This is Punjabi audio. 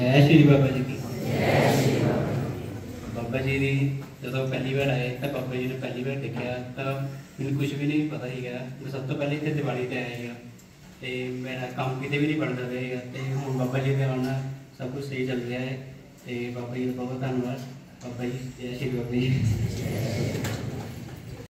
ਜੈ ਸ਼੍ਰੀ ਬਾਬਾ ਜੀ ਕੀ ਬਾਬਾ ਜੀ ਦੀ ਜਦੋਂ ਪਹਿਲੀ ਵਾਰ ਆਏ ਤਾਂ ਬਾਬਾ ਜੀ ਨੇ ਪਹਿਲੀ ਵਾਰ ਦੇਖਿਆ ਤਾਂ ਮੈਨੂੰ ਕੁਝ ਵੀ ਨਹੀਂ ਪਤਾ ਸੀਗਾ। ਮੈਂ ਸਭ ਤੋਂ ਪਹਿਲੇ ਇੱਥੇ ਦੀਵਾਲੀ ਤੇ ਆਇਆ ਸੀਗਾ ਤੇ ਮੇਰਾ ਕੰਮ ਕਿਤੇ ਵੀ ਨਹੀਂ ਬਣਦਾ ਰਹੇਗਾ ਤੇ ਹੁਣ ਬਾਬਾ ਜੀ ਦੇ ਆਉਣਾ ਸਭ ਕੁਝ ਸਹੀ ਚੱਲ ਰਿਹਾ ਹੈ ਤੇ ਬਾਬਾ ਜੀ ਦਾ ਬਹੁਤ ਧੰਨਵਾਦ। ਬਾਬਾ ਜੀ, ਜੈ ਸ਼੍ਰੀ ਬਾਬਾ ਜੀ।